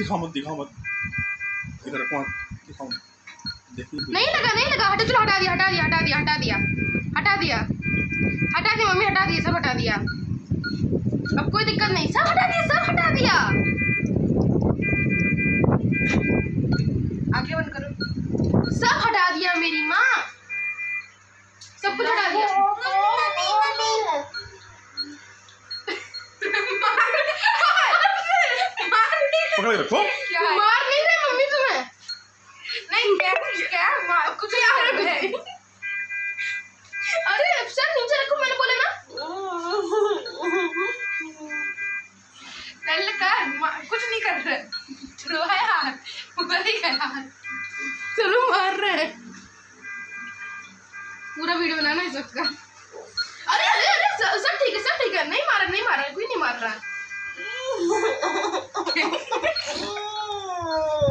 दिखाओ मत दिखाओ मत। इधर रखो मत। दिखाओ नहीं लगा नहीं लगा। हटा, चलो हटा दिया हटा दिया हटा दिया हटा दिया। हटा दिया। हटा दिया, मम्मी, हटा दिया, सब हटा दिया। अब कोई दिक्कत नहीं। सब हटा दिया, सब हटा दिया। आगे बंद करो। सब हटा दिया मेरी माँ सब कुछ हटा दिया पकड़ के रखो मार नहीं रहे मम्मी तुम्हें? नहीं क्या क्या कुछ यार है अरे सर नीचे रखो मैंने बोला ना। कल का कुछ नहीं कर रहे। चलो है हाथ। ऊपर ही गया हाथ। चलो मार रहे पूरा वीडियो बनाना है सबका। अरे अरे अरे सब सब ठीक है सब ठीक है। नहीं मारा नहीं मारा कोई नहीं मार रहा।